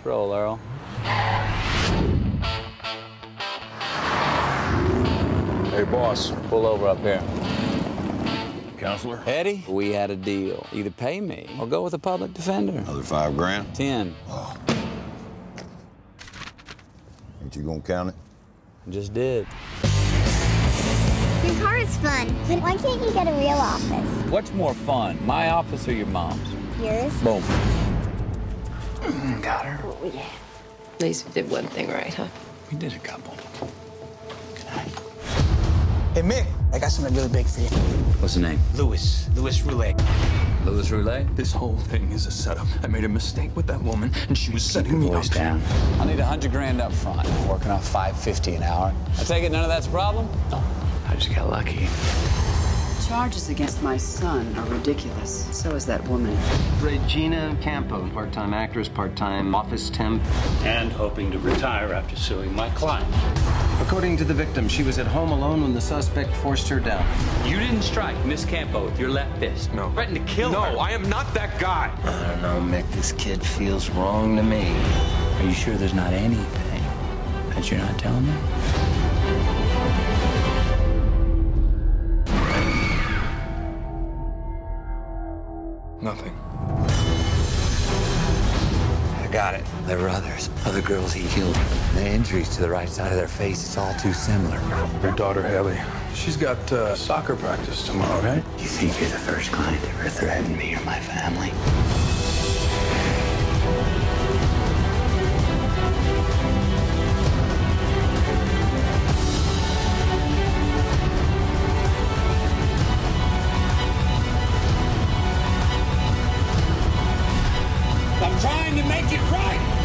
Let's roll, Earl. Hey, boss. Pull over up here. Counselor? Eddie, we had a deal. Either pay me or go with a public defender. Another five grand? Ten. Oh. Ain't you gonna count it? I Just did. Your car is fun, but why can't you get a real office? What's more fun, my office or your mom's? Yours? Boom. Mm, got her. Oh, yeah. At least we did one thing right, huh? We did a couple. Good night. Hey, Mick, I got something really big for you. What's the name? Louis. Louis Roulet. Louis Roulet? This whole thing is a setup. I made a mistake with that woman, and she was setting me Voice up. down. I need a hundred grand up front. I'm working off 550 an hour. I take it none of that's a problem? No. I just got lucky. Charges against my son are ridiculous. So is that woman. Regina Campo, part-time actress, part-time office temp. and hoping to retire after suing my client. According to the victim, she was at home alone when the suspect forced her down. You didn't strike Miss Campo with your left fist. No. Threatened to kill her. No, I am not that guy. I don't know, Mick. This kid feels wrong to me. Are you sure there's not anything that you're not telling me? Nothing. I got it. There were others. Other girls he killed. The injuries to the right side of their face, it's all too similar. Your daughter, Haley, she's got uh, soccer practice tomorrow, right? You think you're the first client to ever threaten me or my family? I'm trying to make it right.